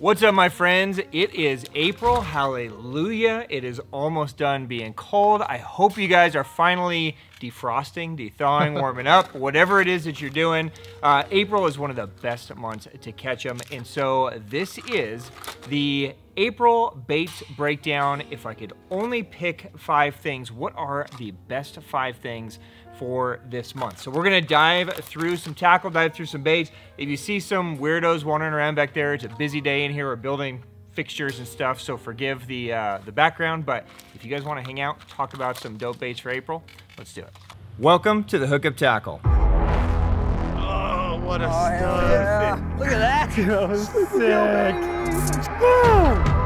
What's up, my friends? It is April. Hallelujah. It is almost done being cold. I hope you guys are finally defrosting, thawing, warming up, whatever it is that you're doing. Uh, April is one of the best months to catch them. And so this is the April baits breakdown. If I could only pick five things, what are the best five things for this month. So we're gonna dive through some tackle, dive through some baits. If you see some weirdos wandering around back there, it's a busy day in here. We're building fixtures and stuff, so forgive the, uh, the background. But if you guys wanna hang out, talk about some dope baits for April, let's do it. Welcome to the Hookup Tackle. Oh, what a oh, stud. Yeah. Look at that. That was sick.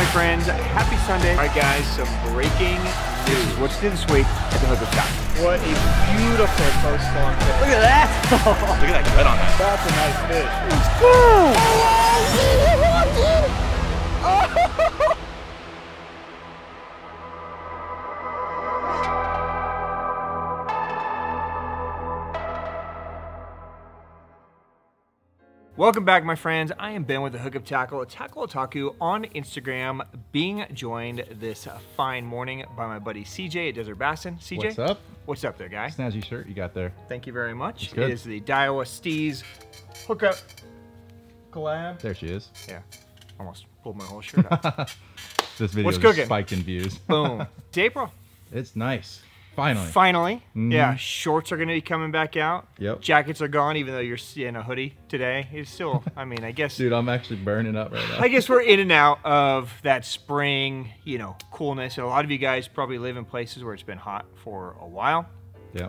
My friends. Happy Sunday. All right, guys, some breaking news. What's new this week at the Hookup Tackle? What a beautiful coastline fish. Look at that. Look at that gut on that. That's a nice fish. Oh, Welcome back, my friends. I am Ben with the Hookup Tackle, Tackle Otaku on Instagram, being joined this fine morning by my buddy CJ at Desert Bassin. CJ, What's up? What's up there, guy? Snazzy shirt you got there. Thank you very much. It is the Daiwa Steez Hookup collab. There she is. Yeah, almost pulled my whole shirt off. This video What's is cooking? spiked in views. Boom. It's April. It's nice. Finally. Finally. Mhm. Yeah, shorts are going to be coming back out. Yep. Jackets are gone, even though you're in a hoodie today. It's still, I mean, I guess. Dude, I'm actually burning up right now. I guess we're in and out of that spring, you know, coolness. And a lot of you guys probably live in places where it's been hot for a while. Yeah.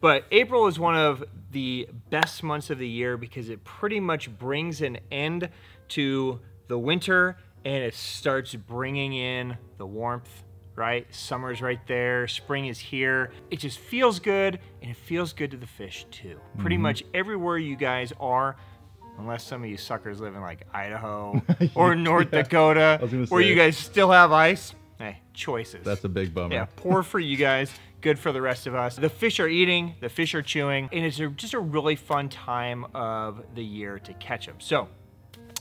But April is one of the best months of the year because it pretty much brings an end to the winter and it starts bringing in the warmth, right? Summer's right there, spring is here. It just feels good and it feels good to the fish too. Pretty much everywhere you guys are, unless some of you suckers live in like Idaho or North Yeah, Dakota, where you guys still have ice. Hey, choices. That's a big bummer. Yeah, poor for you guys, good for the rest of us. The fish are eating, the fish are chewing, and it's a, just a really fun time of the year to catch them. So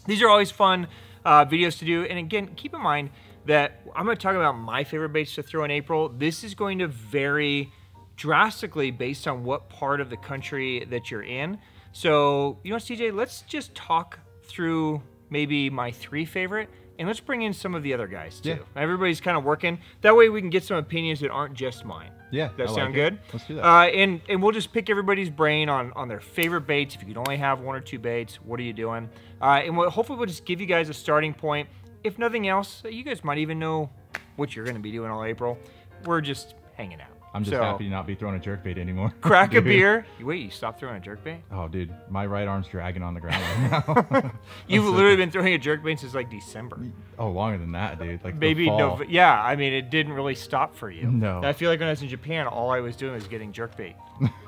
these are always fun uh, videos to do. And again, keep in mind that I'm going to talk about my favorite baits to throw in April. This is going to vary drastically based on what part of the country that you're in. So, you know, CJ, let's just talk through maybe my three favorite and let's bring in some of the other guys too. Yeah. Everybody's kind of working. That way we can get some opinions that aren't just mine. Yeah, That I sound like good? it. Let's do that. Uh, and and we'll just pick everybody's brain on on their favorite baits. If you could only have one or two baits, what are you doing? Uh, and we'll, hopefully we'll just give you guys a starting point. If nothing else, you guys might even know what you're going to be doing all April. We're just hanging out. I'm just So, happy to not be throwing a jerk bait anymore. Crack a beer. Wait, you stopped throwing a jerk bait? Oh, dude, my right arm's dragging on the ground right now. You've literally been throwing a jerk bait since like December. Oh, longer than that, dude. Like Maybe. Nov- yeah. I mean, it didn't really stop for you. No. I feel like when I was in Japan, all I was doing was getting jerk bait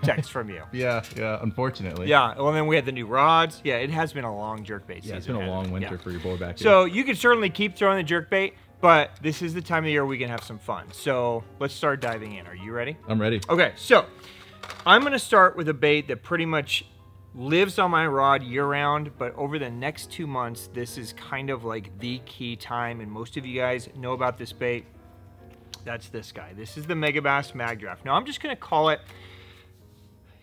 texts from you. Yeah, yeah. Unfortunately. Yeah. Well, then we had the new rods. Yeah, it has been a long jerkbait season. Yeah, it's been a long it? winter Yeah. for your boy back here. So you can certainly keep throwing the jerkbait, but this is the time of year we can have some fun. So let's start diving in. Are you ready? I'm ready. Okay, so I'm gonna start with a bait that pretty much lives on my rod year round, but over the next two months, this is kind of like the key time, and most of you guys know about this bait. That's this guy. This is the Megabass Mag Draft. Now I'm just gonna call it,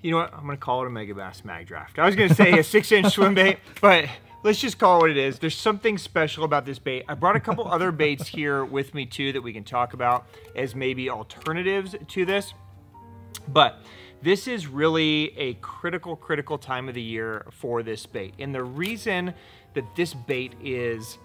you know what? I'm gonna call it a Megabass Mag Draft. I was gonna say a six inch swim bait, but let's just call it what it is. There's something special about this bait. I brought a couple other baits here with me too that we can talk about as maybe alternatives to this. But this is really a critical, critical time of the year for this bait. And the reason that this bait is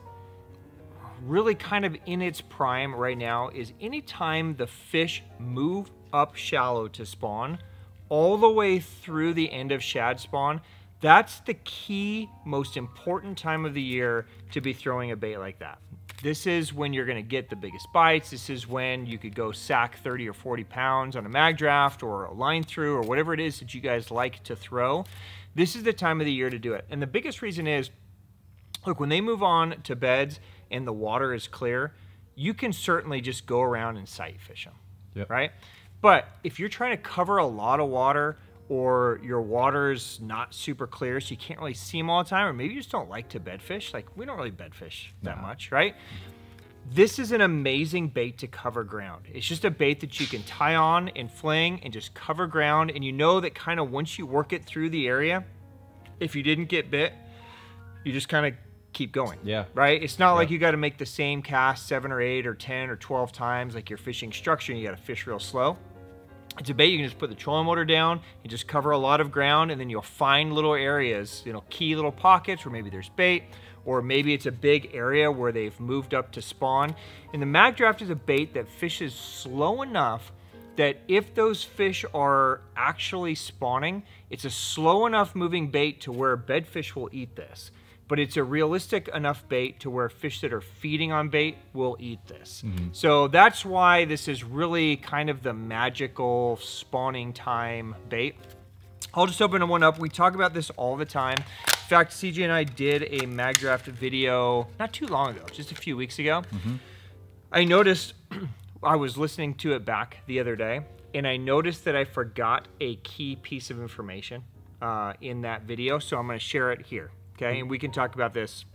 really kind of in its prime right now is anytime the fish move up shallow to spawn, all the way through the end of shad spawn, that's the key, most important time of the year to be throwing a bait like that. This is when you're going to get the biggest bites. This is when you could go sack 30 or 40 pounds on a mag draft or a line through or whatever it is that you guys like to throw. This is the time of the year to do it. And the biggest reason is look, when they move on to beds and the water is clear, you can certainly just go around and sight fish them, Yep. right? But if you're trying to cover a lot of water or your water's not super clear, so you can't really see them all the time, or maybe you just don't like to bed fish, like we don't really bed fish that No. much, right? This is an amazing bait to cover ground. It's just a bait that you can tie on and fling and just cover ground. And you know that kind of once you work it through the area, if you didn't get bit, you just kind of keep going. Yeah. Right? It's not like you got to make the same cast seven or eight or 10 or 12 times like you're fishing structure and you got to fish real slow. It's a bait you can just put the trolling motor down and just cover a lot of ground and then you'll find little areas, you know, key little pockets where maybe there's bait or maybe it's a big area where they've moved up to spawn. And the mag draft is a bait that fishes slow enough that if those fish are actually spawning, it's a slow enough moving bait to where bedfish will eat this. But it's a realistic enough bait to where fish that are feeding on bait will eat this. So that's why this is really kind of the magical spawning time bait. I'll just open one up. We talk about this all the time. In fact, CJ and I did a mag draft video not too long ago, just a few weeks ago. I noticed I was listening to it back the other day, and I noticed that I forgot a key piece of information uh, in that video. So I'm going to share it here. Okay, and we can talk about this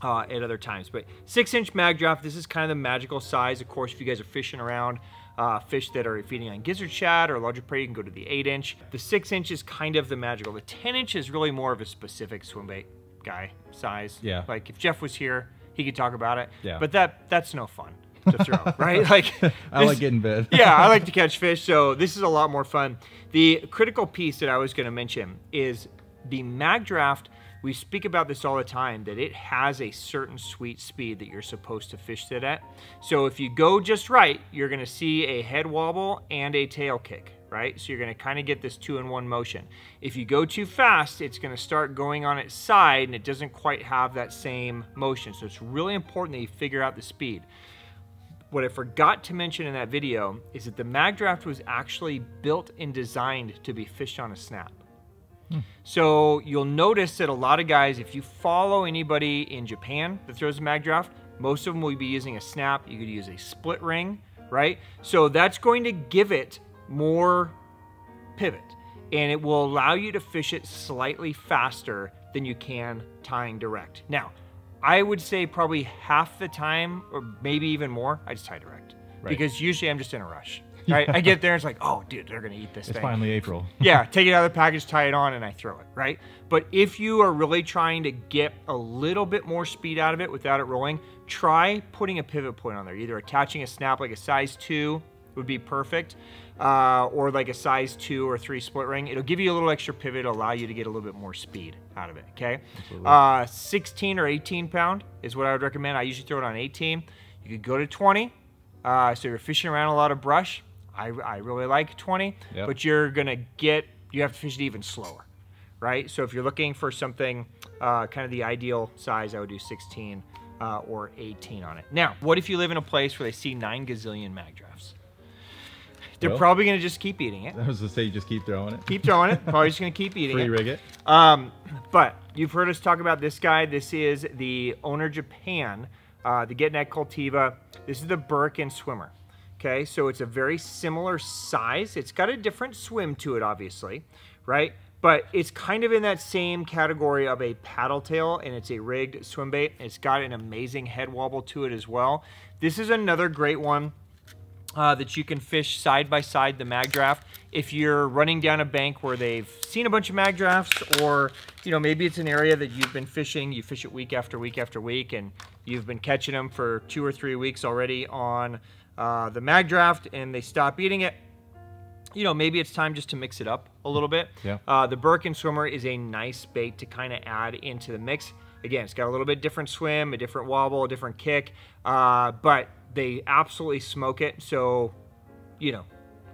uh, at other times. But six inch mag draft, this is kind of the magical size. Of course, if you guys are fishing around uh, fish that are feeding on gizzard shad or larger prey, you can go to the eight inch. The six inch is kind of the magical. The 10 inch is really more of a specific swim bait guy size. Yeah. Like if Jeff was here, he could talk about it. Yeah. But that that's no fun to throw, right? Like I like getting bit. yeah, I like to catch fish, so this is a lot more fun. The critical piece that I was going to mention is the mag draft. We speak about this all the time that it has a certain sweet speed that you're supposed to fish it at. So if you go just right, you're going to see a head wobble and a tail kick, right? So you're going to kind of get this two in one motion. If you go too fast, it's going to start going on its side and it doesn't quite have that same motion. So it's really important that you figure out the speed what I forgot to mention in that video is that the mag draft was actually built and designed to be fished on a snap. So you'll notice that a lot of guys, if you follow anybody in Japan that throws a mag draft, most of them will be using a snap. You could use a split ring, right? So that's going to give it more pivot and it will allow you to fish it slightly faster than you can tying direct. Now, I would say probably half the time, or maybe even more, I just tie direct. Right. Because usually I'm just in a rush. Right? I get there and it's like, oh, dude, they're gonna eat this It's thing. finally April. yeah, take it out of the package, tie it on, and I throw it, right? But if you are really trying to get a little bit more speed out of it without it rolling, try putting a pivot point on there. Either attaching a snap like a size two would be perfect, uh, or like a size two or three split ring. It'll give you a little extra pivot, allow you to get a little bit more speed out of it, okay? Uh, 16 or 18 pound is what I would recommend. I usually throw it on 18. You could go to 20. Uh, so you're fishing around a lot of brush. I, I really like 20, Yep. but you're gonna get you have to fish it even slower, right? So if you're looking for something uh, kind of the ideal size, I would do 16 uh, or 18 on it. Now, what if you live in a place where they see nine gazillion mag drafts? They're Well- probably gonna just keep eating it. I was gonna say, just keep throwing it. Keep throwing it. Probably just gonna keep eating Free it. rig it. Um, but you've heard us talk about this guy. This is the Owner Japan, uh, the Get Net Cultiva. This is the Burikin Swimmer. Okay, so it's a very similar size. It's got a different swim to it, obviously, right? But it's kind of in that same category of a paddle tail, and it's a rigged swim bait. It's got an amazing head wobble to it as well. This is another great one uh, that you can fish side by side the mag draft. If you're running down a bank where they've seen a bunch of mag drafts, or you know maybe it's an area that you've been fishing, you fish it week after week after week, and you've been catching them for two or three weeks already on uh, the mag draft, and they stop eating it. You know, maybe it's time just to mix it up a little bit. Yeah. Uh, the Burikin Swimmer is a nice bait to kind of add into the mix. Again, it's got a little bit different swim, a different wobble, a different kick, uh, but they absolutely smoke it. So, you know,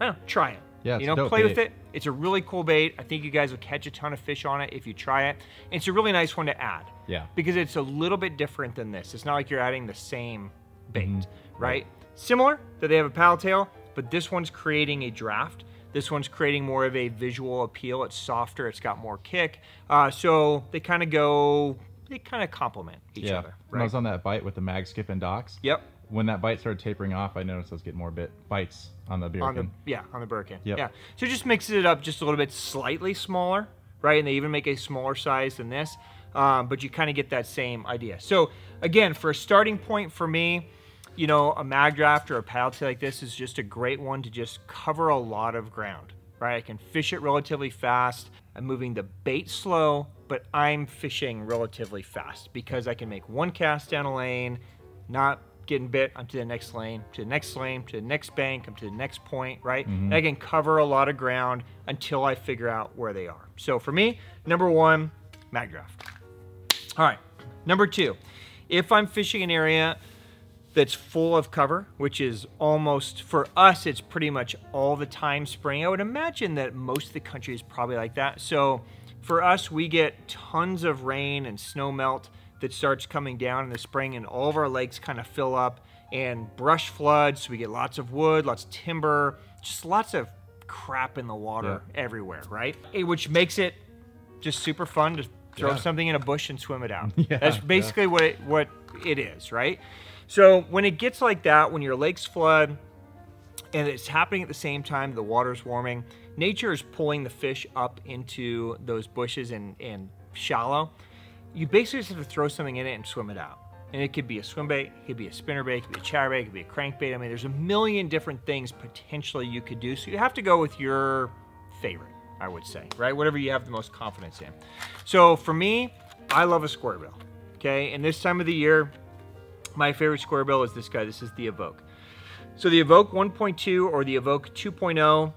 I don't know, try it. Yeah, you know, play with it. It's a really cool bait. I think you guys will catch a ton of fish on it if you try it. It's a really nice one to add. Yeah. Because it's a little bit different than this. It's not like you're adding the same bait, Mm-hmm. right? Similar that they have a paddle tail, but this one's creating a draft. This one's creating more of a visual appeal. It's softer. It's got more kick. Uh, so they kind of go. They kind of complement each yeah. other. When I was on that bite with the mag skip and docks, Yep. when that bite started tapering off, I noticed I was getting more bit bites on the beer on the yeah on the Burikin. Yep. Yeah. So it just mixes it up just a little bit slightly smaller, right? And they even make a smaller size than this, um, but you kind of get that same idea. So again, for a starting point for me, you know, a mag draft or a paddle tail like this is just a great one to just cover a lot of ground, right? I can fish it relatively fast. I'm moving the bait slow, but I'm fishing relatively fast because I can make one cast down a lane, not getting bit, I'm to the next lane, to the next lane, to the next bank, I'm to the next point, right? And I can cover a lot of ground until I figure out where they are. So for me, number one, mag draft. All right, number two, if I'm fishing an area that's full of cover, which is almost, for us, it's pretty much all the time spring. I would imagine that most of the country is probably like that. So for us, we get tons of rain and snow melt that starts coming down in the spring, and all of our lakes kind of fill up and brush floods. So we get lots of wood, lots of timber, just lots of crap in the water everywhere, right? Eh, Which makes it just super fun to throw Yeah. something in a bush and swim it out. Yeah, That's yeah. basically what it, what it is, right? So when it gets like that, when your lakes flood and it's happening at the same time, the water's warming, nature is pulling the fish up into those bushes and, and shallow. You basically just have to throw something in it and swim it out. And it could be a swim bait, it could be a spinner bait, it could be a chatterbait, it could be a crankbait. I mean, there's a million different things potentially you could do. So you have to go with your favorite, I would say, right? Whatever you have the most confidence in. So for me, I love a square bill. Okay, and this time of the year, my favorite square bill is this guy. This is the Evoke. So the Evoke 1.2 or the Evoke 2.0,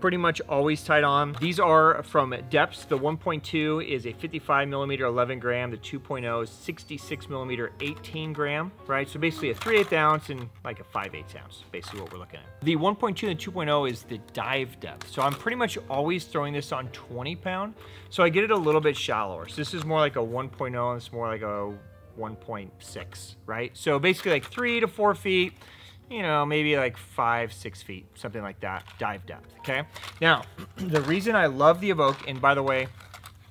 pretty much always tied on. These are from Deps. The 1.2 is a 55 millimeter, 11 gram. The 2.0 is 66 millimeter, 18 gram, right? So basically a 3 8 ounce and like a 5 8 ounce, basically what we're looking at. The 1.2 and the 2.0 is the dive depth. So I'm pretty much always throwing this on 20 pound. So I get it a little bit shallower. So this is more like a 1.0 and it's more like a 1.6, right? So basically like three to four feet, you know, maybe like five, six feet, something like that, dive depth, okay? Now, the reason I love the Evoke, and by the way,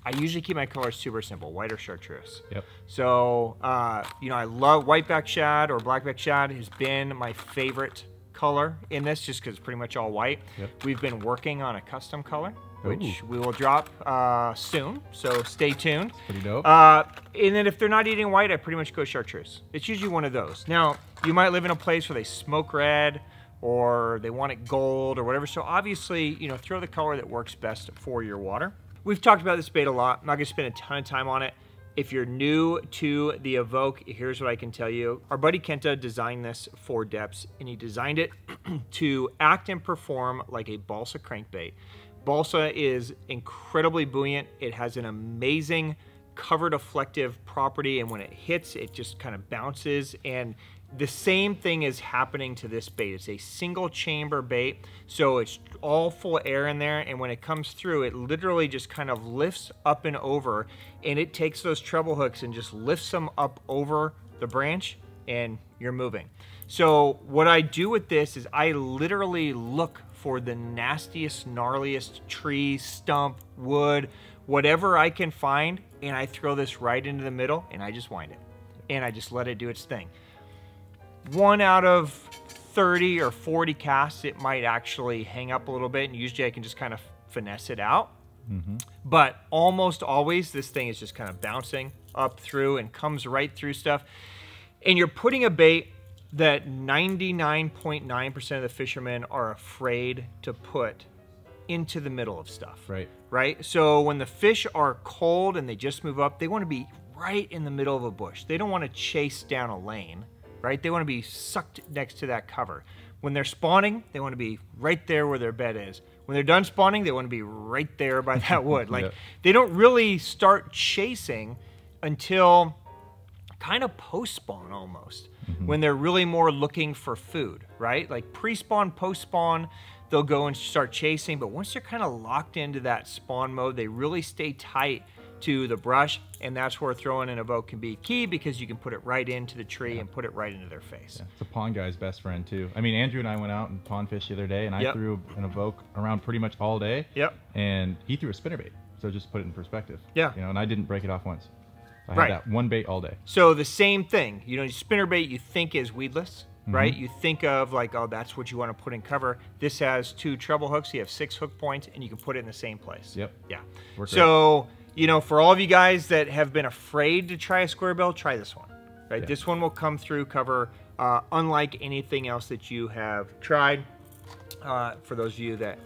I usually keep my colors super simple, white or chartreuse. Yep. So, uh, you know, I love whiteback shad or blackback shad has been my favorite color in this just because it's pretty much all white. Yep. We've been working on a custom color, which Ooh. we will drop uh, soon, so stay tuned. Pretty dope. Uh, and then if they're not eating white, I pretty much go chartreuse. It's usually one of those. Now, you might live in a place where they smoke red or they want it gold or whatever. So obviously, you know, throw the color that works best for your water. We've talked about this bait a lot. I'm not gonna spend a ton of time on it. If you're new to the Evoke, here's what I can tell you. Our buddy Kenta designed this for Deps, and he designed it to act and perform like a balsa crankbait. Balsa is incredibly buoyant. It has an amazing cover deflective property, and when it hits, it just kind of bounces. And the same thing is happening to this bait. It's a single chamber bait, so it's all full of air in there, and when it comes through, it literally just kind of lifts up and over, and it takes those treble hooks and just lifts them up over the branch, and you're moving. So what I do with this is I literally look for the nastiest, gnarliest tree, stump, wood, whatever I can find, and I throw this right into the middle, and I just wind it, and I just let it do its thing one out of 30 or 40 casts, it might actually hang up a little bit, and usually I can just kind of finesse it out. Mm-hmm. But almost always, this thing is just kind of bouncing up through and comes right through stuff. And you're putting a bait that 99.9% of the fishermen are afraid to put into the middle of stuff right. right? So when the fish are cold and they just move up, they want to be right in the middle of a bush. They don't want to chase down a lane, right? They want to be sucked next to that cover. When they're spawning, they want to be right there where their bed is. When they're done spawning, they want to be right there by that wood. Like Yeah. they don't really start chasing until kind of post spawn almost. Mm-hmm. when they're really more looking for food, right? Like pre-spawn, post-spawn, they'll go and start chasing, but once they're kind of locked into that spawn mode, they really stay tight to the brush, and that's where throwing an evoke can be key because you can put it right into the tree and put it right into their face. It's a pond guy's best friend too. I mean, Andrew and I went out and pond fished the other day, and I Yep. threw an evoke around pretty much all day. Yep. And he threw a spinnerbait. So just put it in perspective. Yeah. You know, and I didn't break it off once. I Right. had that one bait all day. So the same thing, you know, spinner bait you think is weedless, Mm-hmm. right? You think of like, oh, that's what you want to put in cover. This has two treble hooks. You have six hook points, and you can put it in the same place. Yep. Yeah. So you know, for all of you guys that have been afraid to try a square bill, try this one. Right. Yeah. This one will come through cover, uh, unlike anything else that you have tried. Uh, for those of you that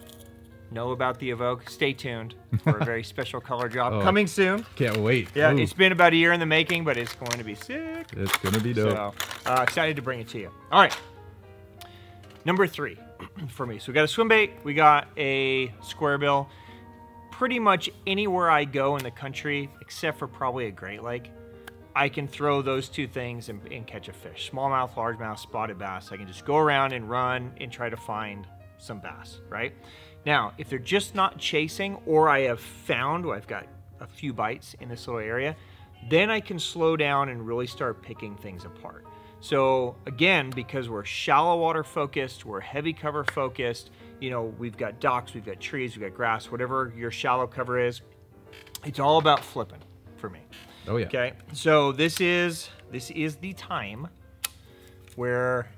know about the Evoke, stay tuned for a very special color drop Oh. coming soon. Can't wait. Yeah, Ooh, it's been about a year in the making, but it's going to be sick. it's gonna be dope. So uh, excited to bring it to you. All right, number three for me. So we got a swim bait, we got a square bill. Pretty much anywhere I go in the country, except for probably a Great Lake, I can throw those two things and, and catch a fish. Smallmouth, largemouth, spotted bass. I can just go around and run and try to find some bass, right? Now, if they're just not chasing, or I have found, or I've got a few bites in this little area, then I can slow down and really start picking things apart. So again, because we're shallow water focused, we're heavy cover focused, you know, we've got docks, we've got trees, we've got grass, whatever your shallow cover is, it's all about flipping for me. Oh yeah. Okay, so this is this is the time where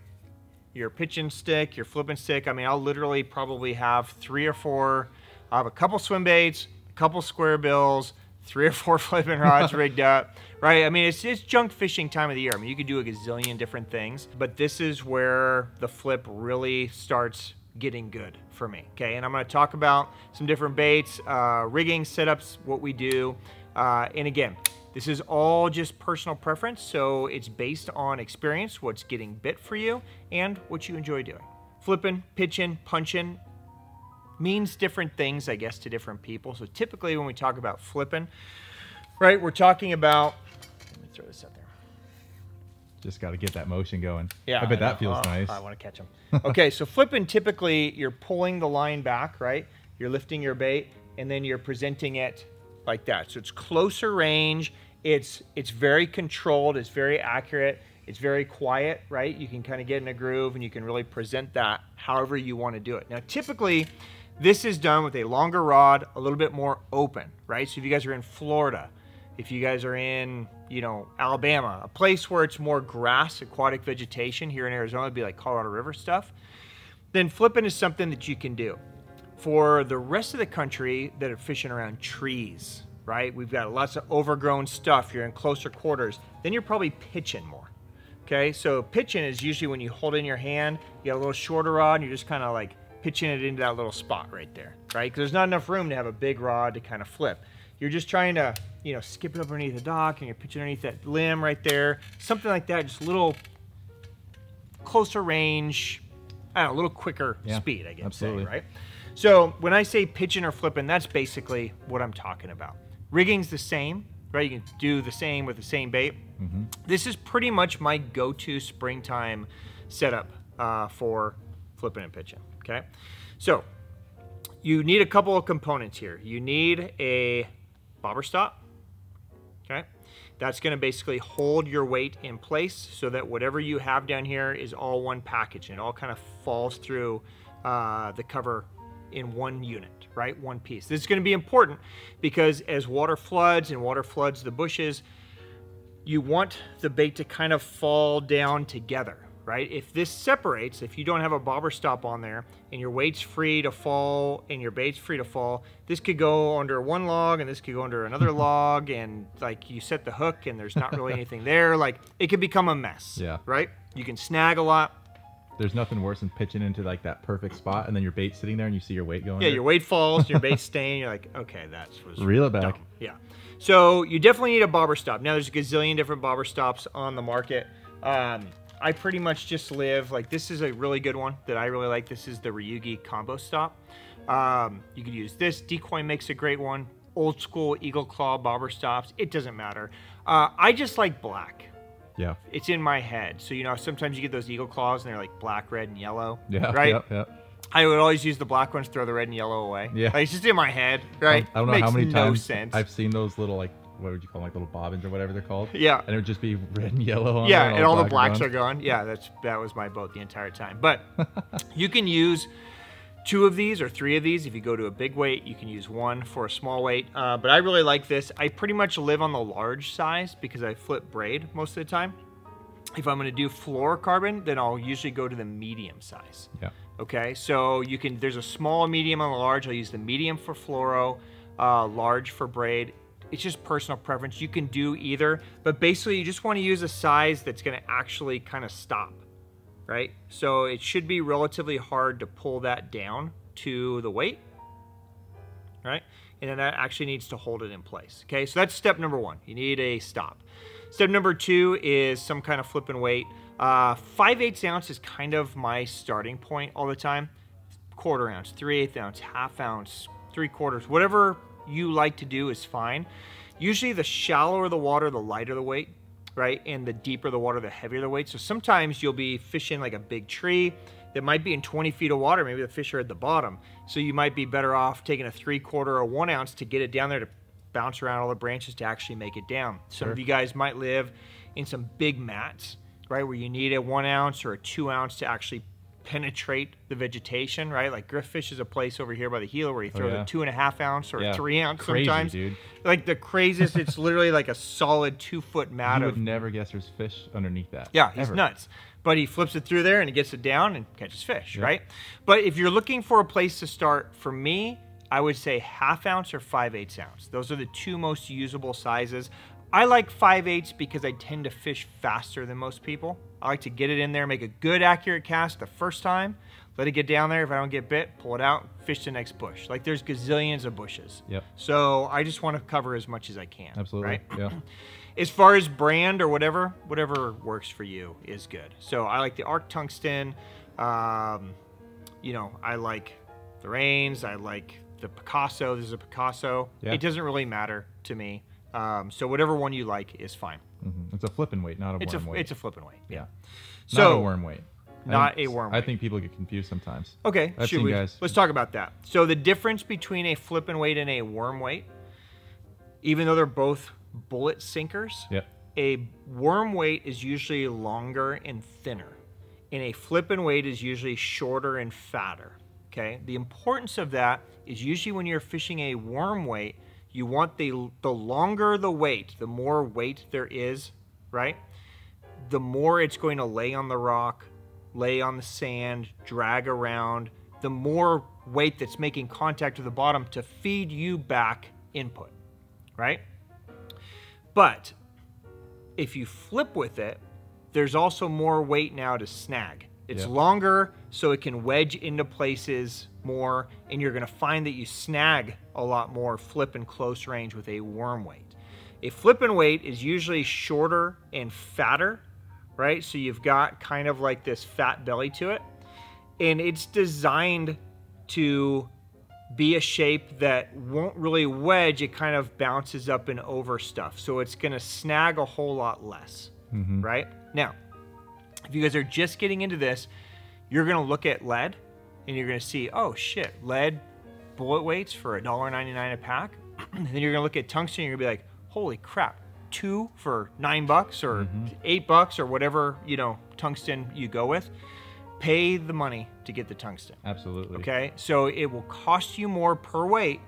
your pitching stick, your flipping stick. I mean, I'll literally probably have three or four. I have a couple swim baits, a couple square bills, three or four flipping rods rigged up. Right? I mean, it's it's junk fishing time of the year. I mean, you could do a gazillion different things, but this is where the flip really starts getting good for me. Okay, and I'm going to talk about some different baits, uh, rigging setups, what we do, uh, and again, this is all just personal preference, so it's based on experience, what's getting bit for you, and what you enjoy doing. Flipping, pitching, punching means different things, I guess, to different people. So typically, when we talk about flipping, right, we're talking about. Let me throw this out there. Just got to get that motion going. Yeah, I bet that know. feels Oh, nice. I want to catch them. okay, so flipping typically you're pulling the line back, right? You're lifting your bait and then you're presenting it like that. So it's closer range. It's it's very controlled. It's very accurate. It's very quiet, right? You can kind of get in a groove and you can really present that however you want to do it. Now, typically, this is done with a longer rod, a little bit more open, right? So if you guys are in Florida, if you guys are in, you know, Alabama, a place where it's more grass, aquatic vegetation, here in Arizona, it'd be like Colorado River stuff, then flipping is something that you can do. For the rest of the country that are fishing around trees, right? We've got lots of overgrown stuff. You're in closer quarters. Then you're probably pitching more. Okay, so pitching is usually when you hold in your hand, you got a little shorter rod, and you're just kind of like pitching it into that little spot right there, right? Because there's not enough room to have a big rod to kind of flip. You're just trying to, you know, skip it up underneath the dock, and you're pitching underneath that limb right there, something like that, just a little closer range, I don't know, a little quicker Yeah, speed, I guess, absolutely. say, right? So when I say pitching or flipping, that's basically what I'm talking about. Rigging's the same, right? You can do the same with the same bait. This is pretty much my go-to springtime setup uh, for flipping and pitching. Okay, so you need a couple of components here. You need a bobber stop. Okay, that's going to basically hold your weight in place so that whatever you have down here is all one package and it all kind of falls through uh, the cover in one unit, right? One piece. This is going to be important because as water floods and water floods the bushes, you want the bait to kind of fall down together, right? If this separates, if you don't have a bobber stop on there and your weight's free to fall and your bait's free to fall, this could go under one log and this could go under another log and like you set the hook and there's not really anything there. Like it could become a mess, Yeah. right? You can snag a lot. There's nothing worse than pitching into like that perfect spot and then your bait sitting there and you see your weight going. Yeah, there. your weight falls, your bait's staying. You're like, okay, that was Reel it back. dumb. Yeah. So you definitely need a bobber stop. Now there's a gazillion different bobber stops on the market. Um, I pretty much just live like this is a really good one that I really like. This is the Ryugi combo stop. Um, you could use this. Decoy makes a great one. Old school Eagle Claw bobber stops. It doesn't matter. Uh, I just like black. Yeah. It's in my head. So you know, sometimes you get those eagle claws and they're like black, red, and yellow. Yeah. Right. Yeah. yeah. I would always use the black ones, throw the red and yellow away. Yeah. Like, it's just in my head, right? I don't know how many no times sense. I've seen those little like what would you call them, like little bobbins or whatever they're called. Yeah. And it would just be red and yellow on yeah, there, and all the blacks are gone. Yeah, that's that was my boat the entire time. But you can use two of these or three of these if you go to a big weight. You can use one for a small weight. Uh, but I really like this. I pretty much live on the large size because I flip braid most of the time. If I'm going to do fluorocarbon, then I'll usually go to the medium size. Yeah. Okay, so you can, there's a small, medium, and a large. I'll use the medium for fluoro, uh, large for braid. It's just personal preference. You can do either, but basically you just want to use a size that's going to actually kind of stop, right? So it should be relatively hard to pull that down to the weight, right? And then that actually needs to hold it in place. Okay, so that's step number one. You need a stop. Step number two is some kind of flipping weight. Uh, 5 eighths ounce is kind of my starting point all the time. Quarter ounce, 3 eighths ounce, half ounce, three quarters, whatever you like to do is fine. Usually the shallower the water, the lighter the weight, right? And the deeper the water, the heavier the weight. So sometimes you'll be fishing like a big tree that might be in 20 feet of water. Maybe the fish are at the bottom. So you might be better off taking a three quarter or one ounce to get it down there to bounce around all the branches to actually make it down. Some Sure. of you guys might live in some big mats, right? Where you need a one ounce or a two ounce to actually penetrate the vegetation, right? Like Grifffish is a place over here by the Gila where you oh, throw Oh, yeah. the two and a half ounce or Yeah. three ounce Crazy, sometimes. dude. Like the craziest, it's literally like a solid two foot mat You would never guess there's fish underneath that. yeah, he's Ever. nuts. But he flips it through there and he gets it down and catches fish, Yeah. right? But if you're looking for a place to start, for me, I would say half ounce or five eighths ounce. Those are the two most usable sizes. I like five eighths because I tend to fish faster than most people. I like to get it in there, make a good accurate cast the first time, let it get down there. If I don't get bit, pull it out, fish the next bush. Like there's gazillions of bushes. Yep. So I just want to cover as much as I can. Absolutely. Right? Yeah. as far as brand or whatever, whatever works for you is good. So I like the Ark Tungsten. Um, you know, I like the Reins. I like the Picasso. This is a Picasso. Yeah. It doesn't really matter to me. Um, so whatever one you like is fine. Mhm. It's a flipping weight, not a It's a worm weight. it's a flipping weight. yeah. So not a worm weight. Not think- a worm Weight. I think people get confused sometimes. Okay, I've seen we? guys- Let's talk about that. So the difference between a flipping weight and a worm weight, even though they're both bullet sinkers, Yep. a worm weight is usually longer and thinner, and a flipping weight is usually shorter and fatter. Okay, the importance of that is usually when you're fishing a worm weight, you want the the longer the weight, the more weight there is, right? The more it's going to lay on the rock, lay on the sand, drag around, the more weight that's making contact with the bottom to feed you back input, right? But if you flip with it, there's also more weight now to snag. It's Yeah. longer, so it can wedge into places more, and you're going to find that you snag a lot more flip and close range with a worm weight. A flip and weight is usually shorter and fatter, right? So you've got kind of like this fat belly to it, and it's designed to be a shape that won't really wedge. It kind of bounces up and over stuff. So it's going to snag a whole lot less, mm-hmm. right? Now, if you guys are just getting into this, you're going to look at lead and you're going to see, oh shit, lead bullet weights for $1.99 a pack. and then you're to look at tungsten and you're to be like, holy crap, two for nine bucks or mm-hmm. eight bucks or whatever, you know, tungsten you go with. Pay the money to get the tungsten. Absolutely. Okay, so it will cost you more per weight,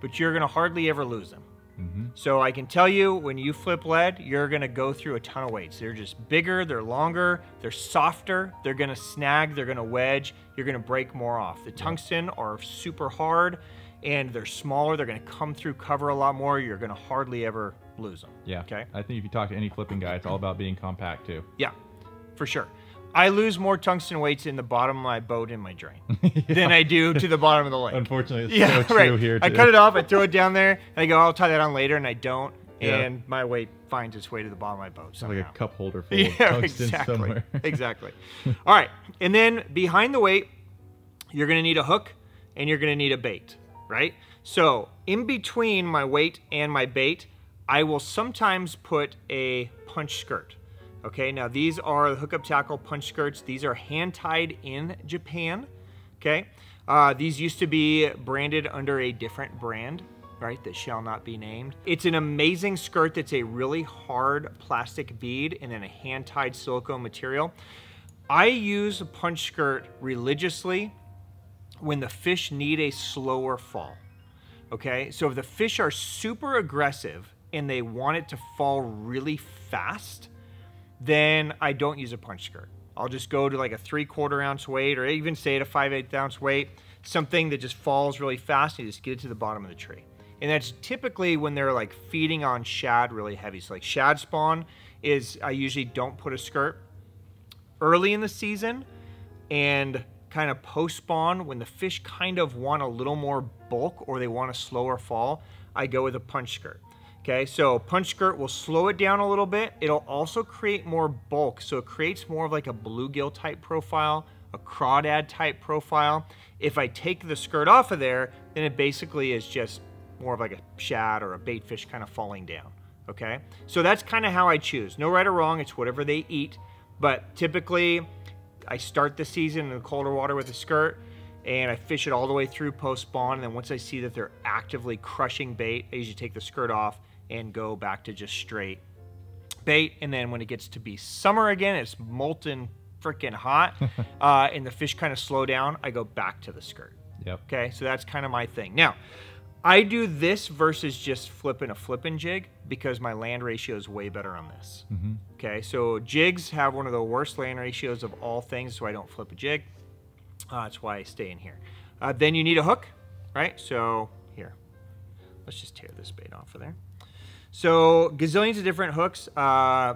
but you're gonna hardly ever lose them. Mm-hmm. So I can tell you, when you flip lead, you're gonna go through a ton of weights. They're just bigger, they're longer, they're softer, they're gonna snag, they're gonna wedge, you're gonna break more off. The tungsten are super hard, and they're smaller. They're gonna come through cover a lot more. You're gonna hardly ever lose them. Yeah. Okay. I think if you talk to any flipping guy, it's all about being compact too. Yeah, for sure. I lose more tungsten weights in the bottom of my boat in my drain than I do to the bottom of the lake. Unfortunately, it's Yeah, so true right. here. I cut it off, I throw it down there, and I go, I'll tie that on later, and I don't. Yeah. And my weight finds its way to the bottom of my boat. It's like a cup holder full of Yeah, tungsten exactly. somewhere. exactly. All right. And then behind the weight, you're going to need a hook and you're going to need a bait, right? So in between my weight and my bait, I will sometimes put a punch skirt. Okay, now these are the hookup tackle punch skirts. These are hand tied in Japan. Okay, uh, these used to be branded under a different brand, right? That shall not be named. It's an amazing skirt that's a really hard plastic bead and then a hand tied silicone material. I use a punch skirt religiously when the fish need a slower fall. Okay, so if the fish are super aggressive and they want it to fall really fast, then I don't use a punch skirt. I'll just go to like a three quarter ounce weight or even say at a five eighth ounce weight, something that just falls really fast and you just get it to the bottom of the tree. And that's typically when they're like feeding on shad really heavy. So like shad spawn is, I usually don't put a skirt early in the season and kind of post spawn when the fish kind of want a little more bulk or they want a slower fall, I go with a punch skirt. Okay, so punch skirt will slow it down a little bit. It'll also create more bulk. So it creates more of like a bluegill type profile, a crawdad type profile. If I take the skirt off of there, then it basically is just more of like a shad or a bait fish kind of falling down. Okay, so that's kind of how I choose. No right or wrong, it's whatever they eat. But typically, I start the season in the colder water with a skirt and I fish it all the way through post spawn. And then once I see that they're actively crushing bait, I usually take the skirt off and go back to just straight bait. And then when it gets to be summer again, it's molten freaking hot, uh, and the fish kind of slow down, I go back to the skirt. Yep. Okay, so that's kind of my thing. Now, I do this versus just flipping a flipping jig because my land ratio is way better on this. Mm-hmm. Okay, so jigs have one of the worst land ratios of all things, so I don't flip a jig. Uh, that's why I stay in here. Uh, then you need a hook, right? So here, let's just tear this bait off of there. So gazillions of different hooks. Uh,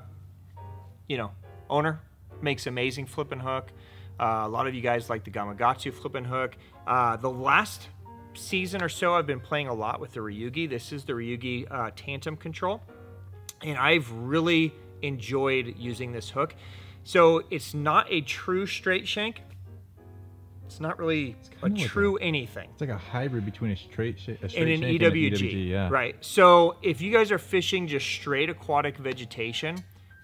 you know, owner makes amazing flipping hook. Uh, a lot of you guys like the Gamakatsu flipping hook. Uh, the last season or so, I've been playing a lot with the Ryugi. This is the Ryugi uh, Tantrum Control, and I've really enjoyed using this hook. So it's not a true straight shank. It's not really a kinda like true anything It's like a hybrid between a straight, sh- a straight and an shank EWG. and an EWG. Yeah. Right. So if you guys are fishing just straight aquatic vegetation,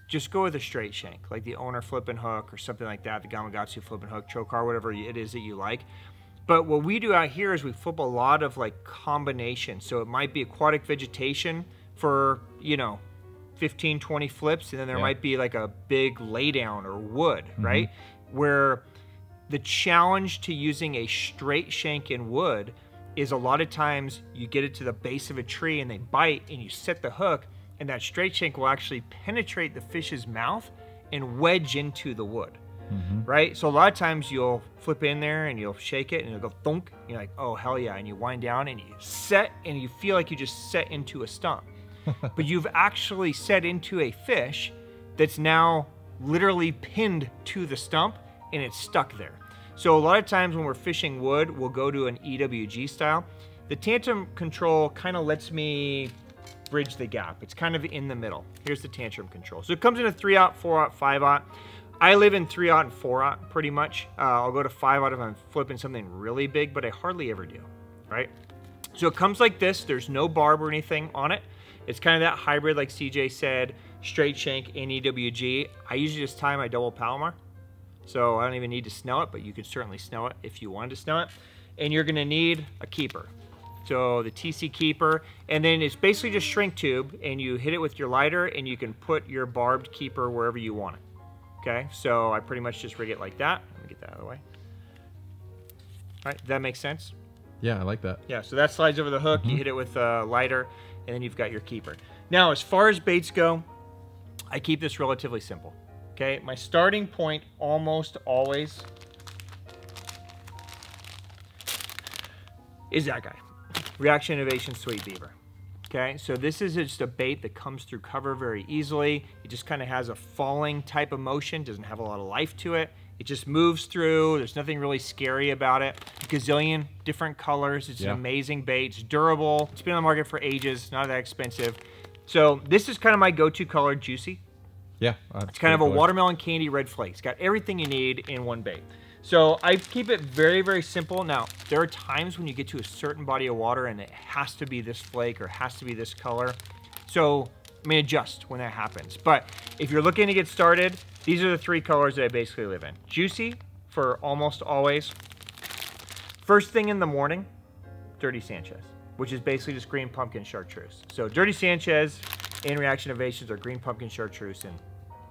just go with a straight shank, like the owner flipping hook or something like that, the Gamakatsu flipping hook, Trokar, whatever it is that you like. But what we do out here is we flip a lot of like combinations. So it might be aquatic vegetation for, you know, 15, 20 flips, and then there Yeah. might be like a big laydown or wood, Mm-hmm. right? Where the challenge to using a straight shank in wood is a lot of times you get it to the base of a tree and they bite and you set the hook and that straight shank will actually penetrate the fish's mouth and wedge into the wood mm-hmm. right? So a lot of times you'll flip in there and you'll shake it and it'll go thunk. And you're like oh hell yeah and you wind down and you set and you feel like you just set into a stump. But you've actually set into a fish that's now literally pinned to the stump and it's stuck there. So a lot of times when we're fishing wood, we'll go to an EWG style. The tantrum control kind of lets me bridge the gap. It's kind of in the middle. Here's the tantrum control. So it comes in a 3 aught, 4 aught, 5 aught. I live in 3 aught and 4 aught pretty much. Uh, I'll go to 5 aught if I'm flipping something really big, but I hardly ever do, right? So it comes like this. There's no barb or anything on it. It's kind of that hybrid, like CJ said, straight shank and EWG. I usually just tie my double Palomar. So I don't even need to snell it, but you could certainly snell it if you wanted to snell it. And you're gonna need a keeper. So the TC keeper, and then it's basically just shrink tube, and you hit it with your lighter, and you can put your barbed keeper wherever you want it. Okay, so I pretty much just rig it like that. Let me get that out of the way. All right, that makes sense? Yeah, I like that. Yeah, so that slides over the hook. You mm-hmm. hit it with a lighter, and then you've got your keeper. Now, as far as baits go, I keep this relatively simple. Okay, my starting point almost always is that guy, Reaction Innovation Sweet Beaver. Okay, so this is just a bait that comes through cover very easily. It just kind of has a falling type of motion, doesn't have a lot of life to it. It just moves through. There's nothing really scary about it. Gazillion different colors. It's Yeah. an amazing bait. It's durable. It's been on the market for ages. Not that expensive. So this is kind of my go-to color, Juicy. Yeah. It's kind of a color. watermelon candy red flake. It's got everything you need in one bait. So I keep it very, very simple. Now, there are times when you get to a certain body of water and it has to be this flake or has to be this color. So I mean, adjust when that happens. But if you're looking to get started, these are the three colors that I basically live in. Juicy for almost always. First thing in the morning, Dirty Sanchez, which is basically just green pumpkin chartreuse. So Dirty Sanchez and Reaction Ovations are green pumpkin chartreuse and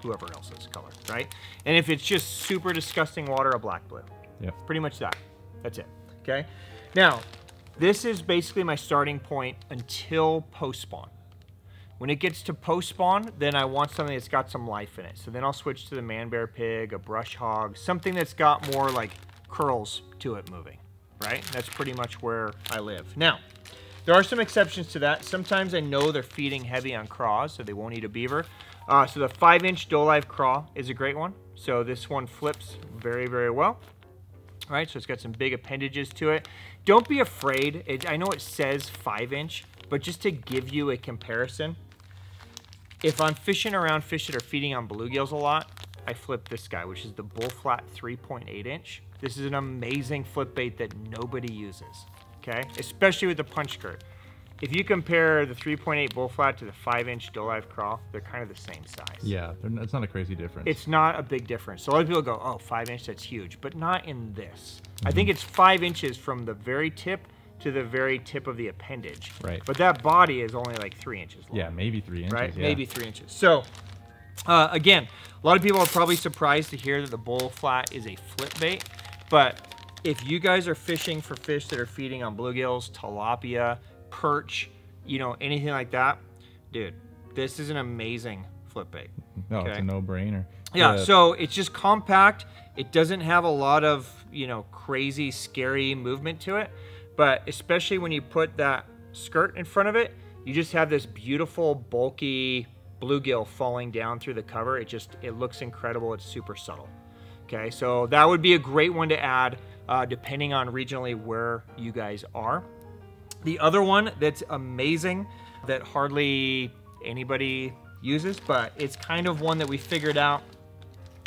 whoever else's color, right? And if it's just super disgusting water, a black blue. Yeah. Pretty much that. That's it. Okay. Now, this is basically my starting point until post spawn. When it gets to post spawn, then I want something that's got some life in it. So then I'll switch to the man bear pig, a brush hog, something that's got more like curls to it moving, right? That's pretty much where I live. Now, there are some exceptions to that. Sometimes I know they're feeding heavy on craws, so they won't eat a beaver. Uh, so the five inch Live craw is a great one. So this one flips very, very well. All right, so it's got some big appendages to it. Don't be afraid. It, I know it says five inch, but just to give you a comparison, if I'm fishing around fish that are feeding on bluegills a lot, I flip this guy, which is the Bull Flat 3.8 inch. This is an amazing flip bait that nobody uses, okay? Especially with the punch skirt. If you compare the 3.8 Bull Flat to the 5-inch Live crawl, they're kind of the same size. Yeah, they're- it's not a crazy difference. It's not a big difference. So a lot of people go, oh, 5 inch, that's huge. But not in this. I think it's 5 inches from the very tip to the very tip of the appendage. Right. But that body is only like 3 inches long yeah, maybe three inches. right? yeah. Maybe three inches. So, uh, again, a lot of people are probably surprised to hear that the bull flat is a flip bait, but if you guys are fishing for fish that are feeding on bluegills, tilapia, perch, you know, anything like that, dude, this is an amazing flip bait. No, it's a no-brainer. Yeah, so it's just compact. It doesn't have a lot of, you know, crazy, scary movement to it. But especially when you put that skirt in front of it, you just have this beautiful, bulky bluegill falling down through the cover. It just, it looks incredible. It's super subtle. Okay, so that would be a great one to add uh, depending on regionally where you guys are. The other one that's amazing that hardly anybody uses, but it's kind of one that we figured out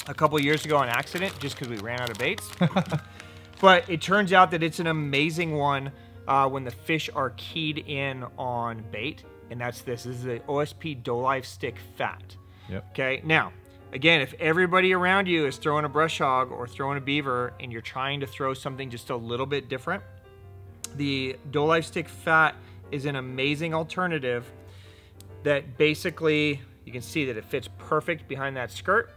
a couple years ago on accident just because we ran out of baits. but it turns out that it's an amazing one uh, when the fish are keyed in on bait, and that's this. This is the OSP Dolive Stick Fat. Yep. Okay, now, again, if everybody around you is throwing a brush hog or throwing a beaver and you're trying to throw something just a little bit different, the Dolive Stick Fat is an amazing alternative that basically you can see that it fits perfect behind that skirt,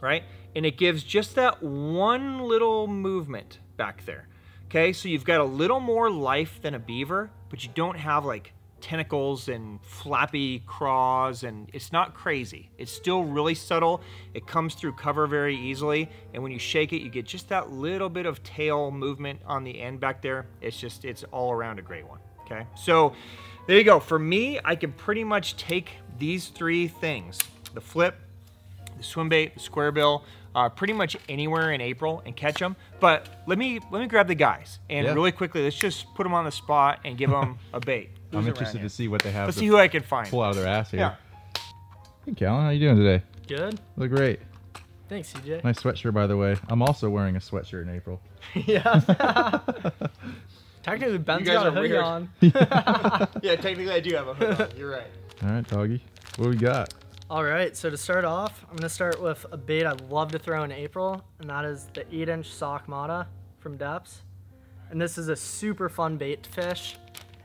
right? And it gives just that one little movement back there. Okay, so you've got a little more life than a beaver, but you don't have like tentacles and flappy craws, and it's not crazy. It's still really subtle. It comes through cover very easily, and when you shake it, you get just that little bit of tail movement on the end back there. It's just, it's all around a great one. Okay, so there you go. For me, I can pretty much take these three things the flip, the swim bait, the square bill, uh, pretty much anywhere in April and catch them. But let me let me grab the guys and Yeah. really quickly let's just put them on the spot and give them a bait. I'm interested to see what they have Let's to see who I can find. pull out of their ass here. Yeah. Hey, Callan, how you doing today? Good. Look great. Thanks, CJ. Nice sweatshirt, by the way. I'm also wearing a sweatshirt in April. yeah. Technically, Ben's guys got a are hoodie weird. on. Yeah, technically I do have a hood on. You're right. All right, doggy. What do we got? All right, so to start off, I'm gonna start with a bait I love to throw in April, and that is the 8-inch Sakamata from Deps. And this is a super fun bait to fish.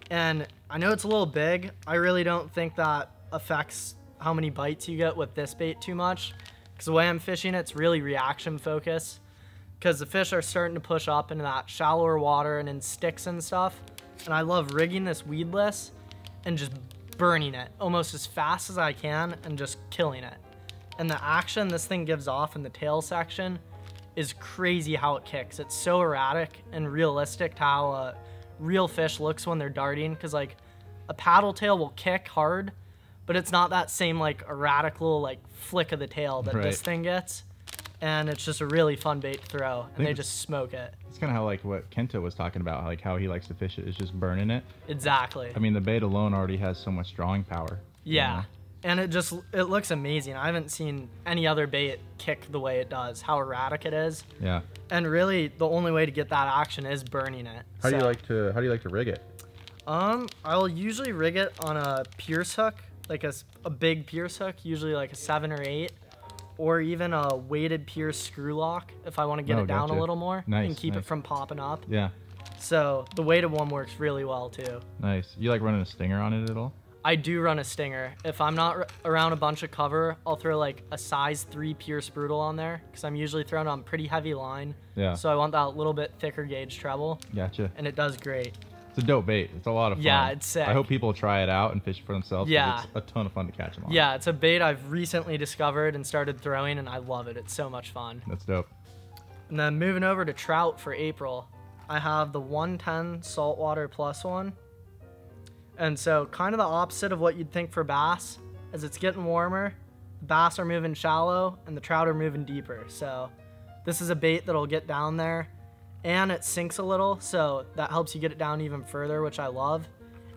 And I know it's a little big. I really don't think that affects how many bites you get with this bait too much. Because the way I'm fishing, it's really reaction focus. Because the fish are starting to push up into that shallower water and in sticks and stuff. And I love rigging this weedless and just burning it almost as fast as I can and just killing it. And the action this thing gives off in the tail section is crazy how it kicks. It's so erratic and realistic to how a real fish looks when they're darting. Because like a paddle tail will kick hard, but it's not that same like erratic little like flick of the tail that this thing gets. And it's just a really fun bait to throw, and they just smoke it. It's kind of how like what Kenta was talking about, like how he likes to fish it is just burning it. Exactly. I mean, the bait alone already has so much drawing power. you Yeah. know? And it just it looks amazing. I haven't seen any other bait kick the way it does. How erratic it is. Yeah. And really the only way to get that action is burning it. How do you like to How do you like to rig it? Um, I'll usually rig it on a Pierce hook like a big pierce hook, usually like a seven or eight, or even a weighted pierce screw lock if I want to get Oh, it down gotcha. a little more Nice, and keep nice. it from popping up. Yeah, So the weighted one works really well too. nice. You like running a stinger on it at all? I do run a stinger. If I'm not r- around a bunch of cover, I'll throw like a size three Pierce Brutal on there because I'm usually throwing on pretty heavy line. Yeah. So I want that little bit thicker gauge treble, Gotcha. and it does great. It's a dope bait. It's a lot of fun. Yeah, it's sick. I hope people try it out and fish for themselves. Yeah. It's a ton of fun to catch them on. Yeah, it's a bait I've recently discovered and started throwing, and I love it. It's so much fun. That's dope. And then moving over to trout for April, I have the 110 saltwater plus one. And so, kind of the opposite of what you'd think for bass. As it's getting warmer, the bass are moving shallow and the trout are moving deeper. So, this is a bait that'll get down there and it sinks a little. So, that helps you get it down even further, which I love.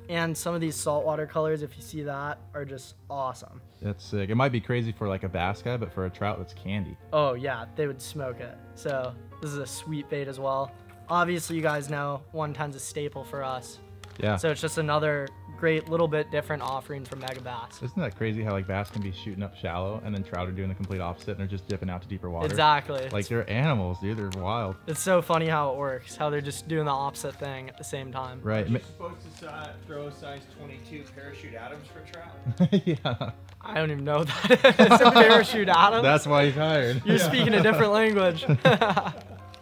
And some of these saltwater colors, if you see that, are just awesome. That's sick. It might be crazy for like a bass guy, but for a trout, that's candy. Oh yeah, they would smoke it. So this is a sweet bait as well. Obviously, you guys know 110's a staple for us. Yeah. So it's just another great little bit different offering from Megabass. Isn't that crazy how like bass can be shooting up shallow and then trout are doing the complete opposite and they're just dipping out to deeper water? Exactly. Like they're animals, dude. They're wild. it's so funny how it works. How they're just doing the opposite thing at the same time. Right. You're supposed to si- throw a size 22 parachute Adams for trout. yeah. I don't even know that is It's a parachute Adams. That's why he's hired. You're speaking a different language.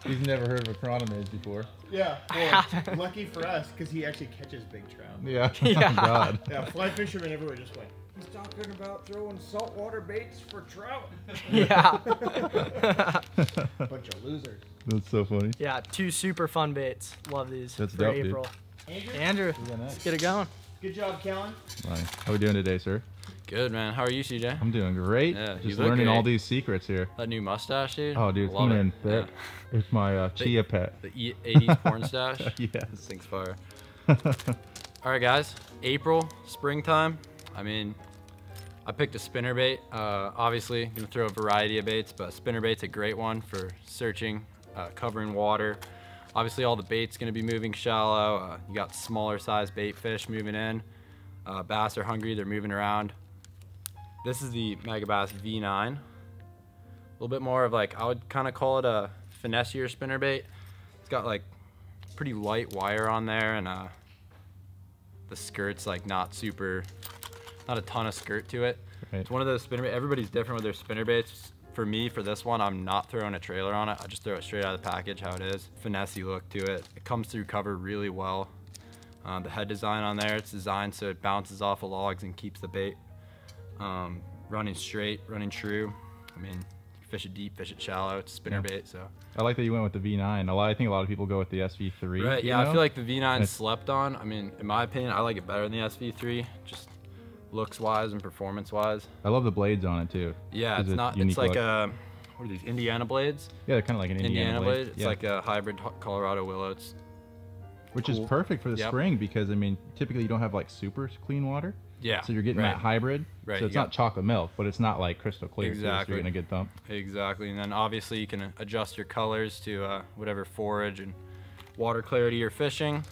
He's never heard of a chironomid before. Yeah. Well, lucky for us, because he actually catches big trout. Yeah. Oh yeah. Oh, God. Yeah, fly fishermen everywhere just went. He's talking about throwing saltwater baits for trout. yeah. Bunch of losers. That's so funny. yeah. Two super fun baits. Love these That's for dope, dude. April. Andrew, Andrew, let's get it going. good job, Kellen. Funny. How are we doing today, sir? Good man. How are you, CJ? I'm doing great. Yeah, Just learning all these secrets here. That new mustache, dude. Oh, dude, it's coming in thick. It's my uh, chia pet. The e- 80s porn stash. This yes. thing's fire. All right, guys. April, springtime. I mean, I picked a spinner bait. Uh, obviously, gonna throw a variety of baits, but spinner bait's a great one for searching, uh, covering water. Obviously, all the bait's gonna be moving shallow. Uh, you got smaller size bait fish moving in. Uh, bass are hungry. They're moving around. This is the Megabass V9. A little bit more of like I would kind of call it a finessier spinner bait. It's got like pretty light wire on there and uh the skirt's like not super not a ton of skirt to it. Right. It's one of those spinner bait. Everybody's different with their spinner baits. For me, for this one, I'm not throwing a trailer on it. I just throw it straight out of the package, how it is. Finessey look to it. It comes through cover really well. Uh, the head design on there, it's designed so it bounces off of logs and keeps the bait um, running straight, running true. I mean, fish it deep, fish it shallow. It's a spinner Yeah. bait, so. I like that you went with the V9. A lot, I think a lot of people go with the SV3. Right. Yeah, I feel like the V9 slept on. I mean, in my opinion, I like it better than the SV3, just looks wise and performance wise. I love the blades on it too. Yeah, It's it's not. It's like look. a what are these Indiana blades? Yeah, they're kind of like an Indiana, Indiana, blade. It's Yeah. like a hybrid Colorado willow. It's which cool. is perfect for the Yep. spring because I mean, typically you don't have like super clean water, yeah. so you're getting right. that hybrid. Right, So it's you not chocolate milk, but it's not like crystal clear. so you're getting a good thump. Exactly, and then obviously you can adjust your colors to uh, whatever forage and water clarity you're fishing.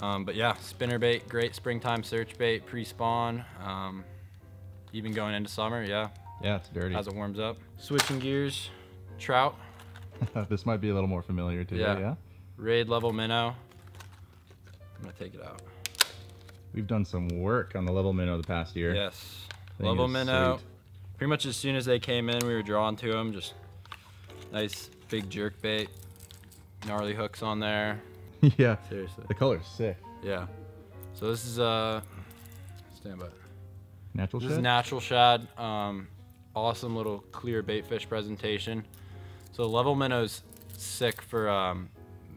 Um, but yeah, spinner bait, great springtime search bait, pre-spawn. Um, even going into summer, yeah, Yeah, it's dirty. as it warms up. Switching gears, trout, this might be a little more familiar to Yeah. you. Yeah. raid level minnow. I'm gonna take it out. We've done some work on the level minnow the past year. Yes, level minnow. Pretty much as soon as they came in, we were drawn to them. Just nice big jerk bait, gnarly hooks on there. yeah. Seriously. The color's sick. Yeah. So this is uh stand by. Natural This is natural shad. Um, awesome little clear bait fish presentation. So level minnow's sick for um,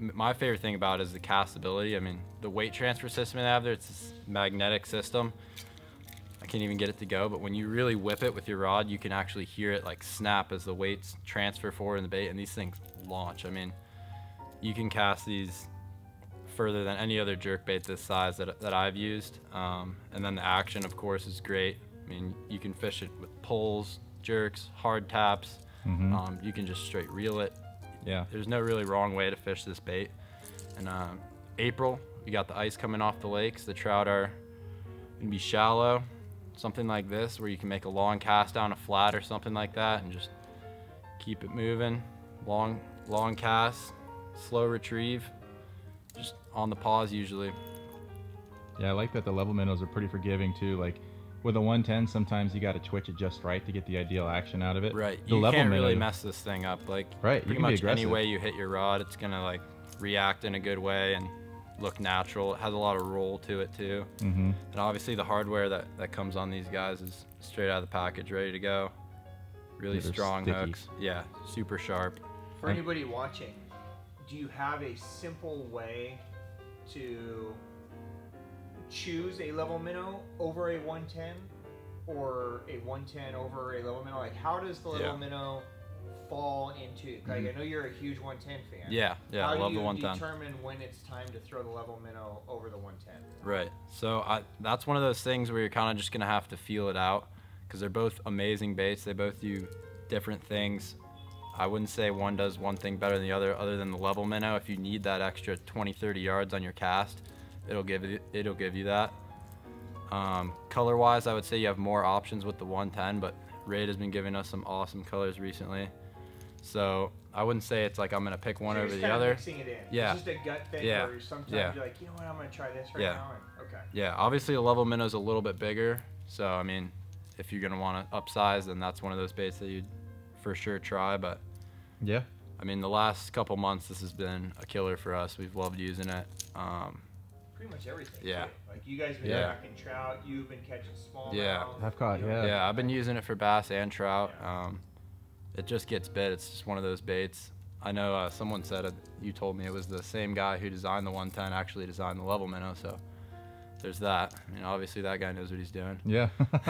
my favorite thing about it is the castability. I mean, the weight transfer system they have there, it's this magnetic system. I can't even get it to go, but when you really whip it with your rod, you can actually hear it like snap as the weights transfer forward in the bait, and these things launch. I mean, you can cast these further than any other jerk bait this size that, that I've used. Um, and then the action, of course, is great. I mean, you can fish it with pulls, jerks, hard taps. Mhm. Um, you can just straight reel it. Yeah. There's no really wrong way to fish this bait. And um, April, you got the ice coming off the lakes. The trout are gonna be shallow. something like this where you can make a long cast down a flat or something like that and just keep it moving. Long, long cast, slow retrieve, just on the pause usually. Yeah, I like that the level minnows are pretty forgiving too. Like with a 110, sometimes you got to twitch it just right to get the ideal action out of it. Right. The you level can't really mess this thing up. Like Right, pretty much any way you hit your rod, it's gonna like react in a good way and look natural. It has a lot of roll to it too. Mm-hmm. And obviously the hardware that, that comes on these guys is straight out of the package, ready to go. Really Yeah, they're strong sticky. hooks. Yeah, super sharp. For anybody watching, do you have a simple way to choose a level minnow over a 110 or a 110 over a level minnow? Like, how does the level Yeah. minnow fall into? Like, I mm-hmm. know you're a huge 110 fan. Yeah, yeah, How I love do the you 110. determine when it's time to throw the level minnow over the 110? Right. So I, that's one of those things where you're kind of just gonna have to feel it out because they're both amazing baits. They both do different things. I wouldn't say one does one thing better than the other, other than the level minnow. If you need that extra 20, 30 yards on your cast, it'll give you, it'll give you that. Um, color-wise, I would say you have more options with the 110, but Raid has been giving us some awesome colors recently. So I wouldn't say it's like I'm gonna pick one So over the other. Mixing it in. Yeah. It's just a gut thing Yeah. where sometimes Yeah. you're like, you know what, I'm going to try this right Yeah. now. And, okay. Yeah, obviously the level minnow's a little bit bigger. So I mean, if you're gonna want to upsize, then that's one of those baits that you'd for sure try. But Yeah. I mean, the last couple months, this has been a killer for us. We've loved using it. Um, Pretty much everything. Yeah. too. Like you guys have been Yeah. tracking trout. You've been catching small. Yeah. I've caught, yeah. yeah, I've been using it for bass and trout. Um, it just gets bit. It's just one of those baits. I know uh, someone said it. You told me it was the same guy who designed the 110 actually designed the level minnow. So there's that. I mean, obviously that guy knows what he's doing. Yeah.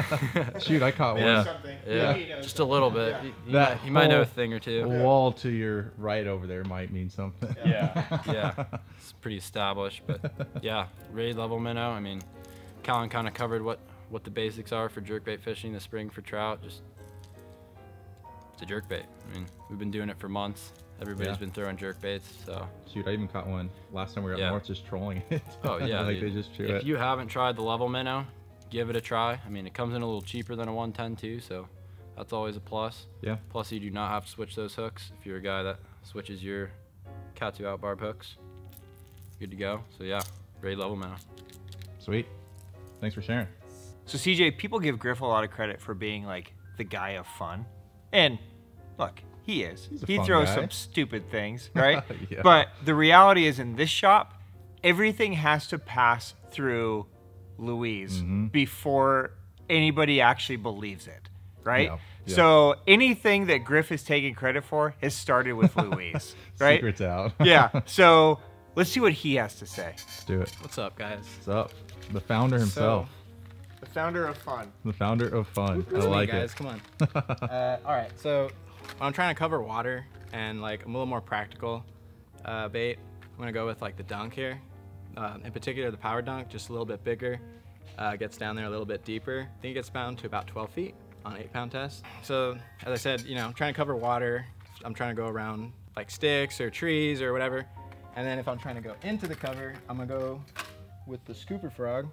Shoot, I caught Yeah. one. Something. Yeah, He just a little bit. Yeah. He, he That might, he might know a thing or two. Wall to your right over there might mean something. Yeah, yeah, it's pretty established. But yeah, raid level minnow. I mean, Colin kind of covered what what the basics are for jerkbait fishing this spring for trout. Just it's a jerkbait. I mean, we've been doing it for months. Everybody's Yeah. been throwing jerk baits, So Shoot, I even caught one last time we were up Yeah. north just trolling it. oh yeah, like dude. they just chew if it. you haven't tried the level minnow, give it a try. I mean, it comes in a little cheaper than a 110 too, so that's always a plus. Yeah. Plus, you do not have to switch those hooks if you're a guy that switches your Katsu out barb hooks. Good to go. So yeah, raid level minnow. Sweet. Thanks for sharing. So CJ, people give Griff a lot of credit for being like the guy of fun, and look, he is. He's a He fun throws guy. some stupid things, right? Yeah. But the reality is, in this shop, everything has to pass through Luis Mm-hmm. before anybody actually believes it, right? Yeah, yeah. So anything that Griff is taking credit for has started with Luis, right? Secrets out. Yeah. So let's see what he has to say. Let's do it. What's up, guys? What's up? The founder himself. The founder of fun. the founder of fun. I It's me, like guys. it. Come on. uh, all right. So when I'm trying to cover water and like I'm a little more practical uh, bait, I'm gonna go with like the dunk here. Uh, in particular, the power dunk, just a little bit bigger. Uh, gets down there a little bit deeper. I think it gets down to about 12 feet on eight pound test. So as I said, you know, I'm trying to cover water. I'm trying to go around like sticks or trees or whatever. And then if I'm trying to go into the cover, I'm gonna go with the scooper frog.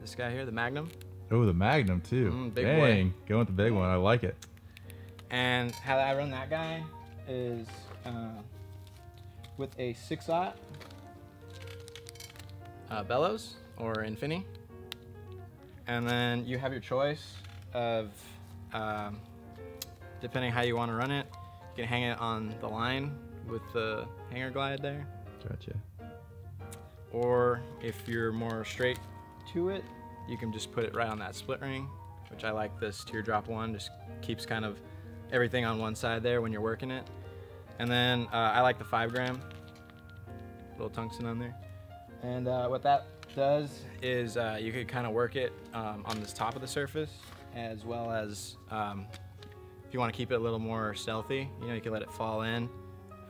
This guy here, the Magnum. Oh, the Magnum too. Mm, big boy. Going with the big one. I like it. And how I run that guy is uh, with a six aught uh, bellows or infini. And then you have your choice of, um, depending how you want to run it, you can hang it on the line with the hanger glide there. Gotcha. Or if you're more straight to it, you can just put it right on that split ring, which I like this teardrop one, just keeps kind of everything on one side there when you're working it. And then uh, I like the five gram, little tungsten on there. And uh, what that does is uh, you could kind of work it um, on this top of the surface as well as um, if you want to keep it a little more stealthy, you know, you can let it fall in,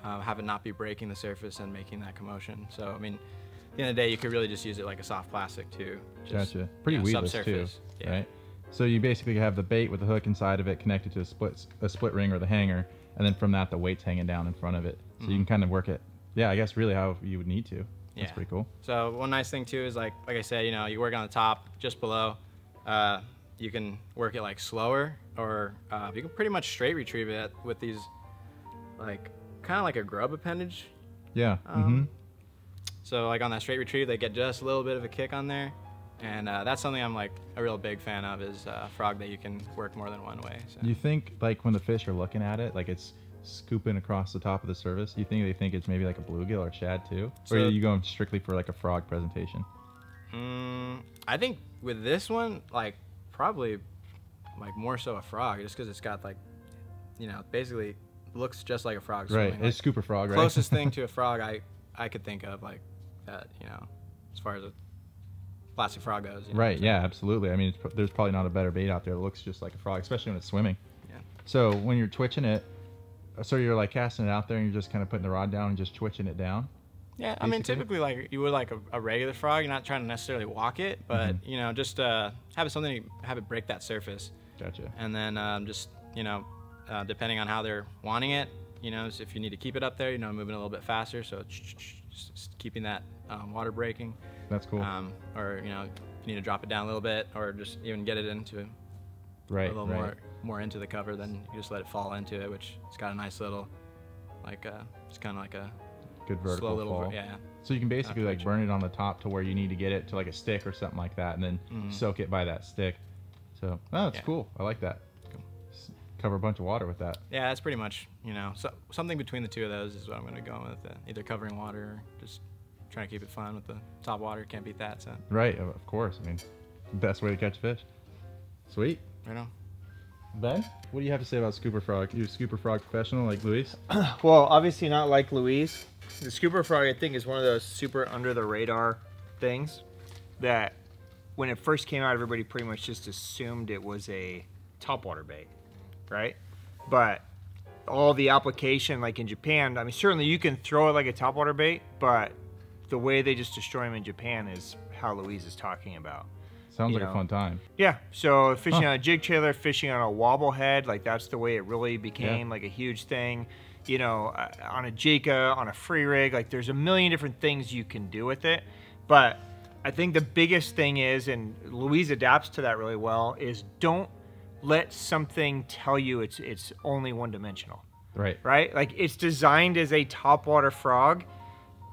uh, have it not be breaking the surface and making that commotion. So, I mean, at the end of the day, you could really just use it like a soft plastic too. Just, Gotcha. Pretty you know, weedless too. Yeah. right? So you basically have the bait with the hook inside of it connected to a split a split ring or the hanger, and then from that the weight's hanging down in front of it. So you can kind of work it. Yeah, I guess really how you would need to. That's Mm-hmm. Yeah. pretty cool. So one nice thing too is like like I said, you know, you work on the top, just below. uh, you can work it like slower, or uh, you can pretty much straight retrieve it with these, like kind of like a grub appendage. Yeah. Um, hmm So like on that straight retrieve, they get just a little bit of a kick on there, and uh, that's something I'm like a real big fan of is uh, frog that you can work more than one way. So. You think like when the fish are looking at it, like it's scooping across the top of the surface? You think they think it's maybe like a bluegill or shad too, or So- are you going strictly for like a frog presentation? Mm, I think with this one, like probably like more so a frog, just because it's got like, you know, basically looks just like a frog. Right. swimming, It's scooper frog, like, right? Closest thing to a frog I I could think of like that, you know, as far as a plastic frog goes. you know, Right. so- Yeah. Absolutely. I mean, it's, there's probably not a better bait out there that looks just like a frog, especially when it's swimming. Yeah. So when you're twitching it, so you're like casting it out there and you're just kind of putting the rod down and just twitching it down. Yeah, I mean, typically like you would like a, a regular frog. You're not trying to necessarily walk it, but Mm-hmm. you know, just uh, have it something to have it break that surface, Gotcha. and then um, just you know, uh, depending on how they're wanting it, you know, so if you need to keep it up there, you know, moving a little bit faster, so it's just- just keeping that um, water breaking, That's cool. um, or you know, if you need to drop it down a little bit, or just even get it into right. a little right. more more into the cover, then you just let it fall into it, which it's got a nice little, like uh, it's kind of like a Good vertical slow little, fall. yeah. So you can basically like burn it on the top to where you need to get it to like a stick or something like that, and then Mhm. soak it by that stick. So oh, that's Yeah. cool. I like that. S- Cover a bunch of water with that. Yeah, that's pretty much you know so, something between the two of those is what I'm going to go with. Uh, either covering water or just trying to keep it fun with the top water. Can't beat that. So Right. Of of course. I mean, best way to catch fish. Sweet. you know. Ben, what do you have to say about scooper frog? You a scooper frog professional like Luis? Well, obviously not like Luis. The scooper frog, I think, is one of those super under the radar things that when it first came out, everybody pretty much just assumed it was a topwater bait, right? But all the application, like in Japan, I mean, certainly you can throw it like a topwater bait, but the way they just destroy them in Japan is how Luis is talking about. Sounds like know. a fun time. Yeah, so fishing Huh. on a jig trailer, fishing on a wobble head, like that's the way it really became like a huge thing. You know, uh, on a Jika, on a free rig, like there's a million different things you can do with it. But I think the biggest thing is, and Luis adapts to that really well, is don't let something tell you it's it's only one dimensional Right. right? Like it's designed as a topwater frog,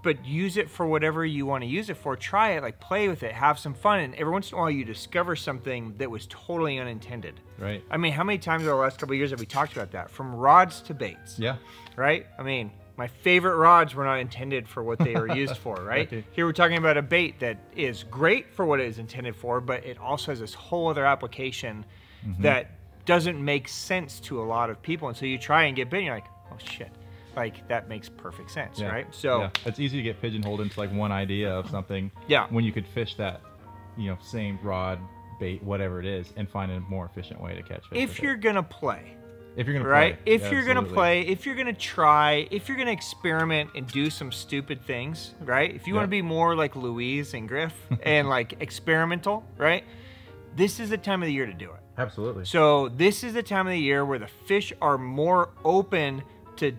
but use it for whatever you want to use it for. Try it, like play with it, have some fun, and every once in a while you discover something that was totally unintended. Right. I mean, how many times over the last couple of years have we talked about that? From rods to baits, Yeah. right? I mean, my favorite rods were not intended for what they were used for, right? Okay. Here we're talking about a bait that is great for what it is intended for, but it also has this whole other application Mm-hmm. that doesn't make sense to a lot of people. And so you try and get bit, and you're like, oh shit, like that makes perfect sense, Yeah. right? So yeah. it's easy to get pigeonholed into like one idea of something. Yeah. When you could fish that, you know, same rod, bait, whatever it is, and find a more efficient way to catch fish. if you're gonna play, if you're gonna right? play, If you're gonna play, if you're gonna try, if you're gonna experiment and do some stupid things, right? If you wanna be more like Luis and Griff and like experimental, right? This is the time of the year to do it. Absolutely. So this is the time of the year where the fish are more open to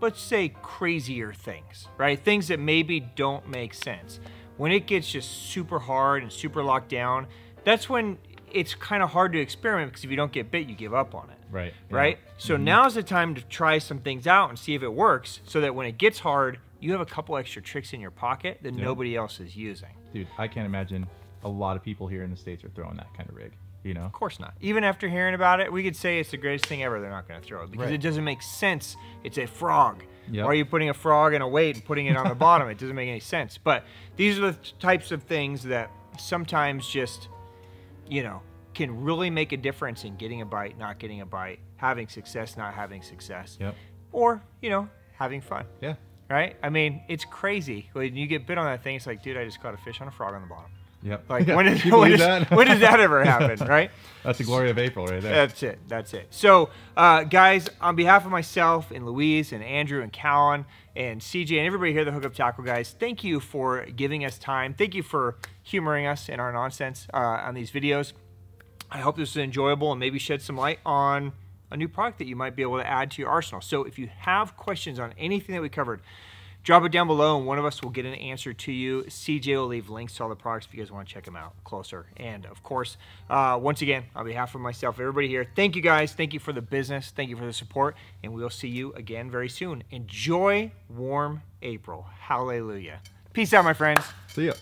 let's say crazier things, right? Things that maybe don't make sense. When it gets just super hard and super locked down, that's when it's kind of hard to experiment because if you don't get bit, you give up on it. Right. yeah. Right? So mm-hmm. now's the time to try some things out and see if it works so that when it gets hard, you have a couple extra tricks in your pocket that Yeah. nobody else is using. Dude, I can't imagine a lot of people here in the states are throwing that kind of rig. You know. Of course not. Even after hearing about it, we could say it's the greatest thing ever. They're not going to throw it because Right. it doesn't make sense. It's a frog. Yep. Why are you putting a frog in a weight and putting it on the bottom? It doesn't make any sense. But these are the types of things that sometimes just, you know, can really make a difference in getting a bite, not getting a bite, having success, not having success, Yep. or you know, having fun. Yeah. Right? I mean, it's crazy when you get bit on that thing. It's like, dude, I just caught a fish on a frog on the bottom. Yep. Like, when, did, Can when, does, that? when does that ever happen? Right? That's the glory of April right there. That's it. That's it. So, uh, guys, on behalf of myself and Luis and Andrew and Callan and CJ and everybody here at the Hookup Tackle guys, thank you for giving us time. Thank you for humoring us in our nonsense uh, on these videos. I hope this is enjoyable and maybe shed some light on a new product that you might be able to add to your arsenal. So, if you have questions on anything that we covered, drop it down below and one of us will get an answer to you. CJ will leave links to all the products if you guys want to check them out closer. And of course, uh, once again, on behalf of myself, everybody here, thank you guys. Thank you for the business. Thank you for the support. And we'll see you again very soon. Enjoy warm April. Hallelujah. Peace out, my friends. See ya.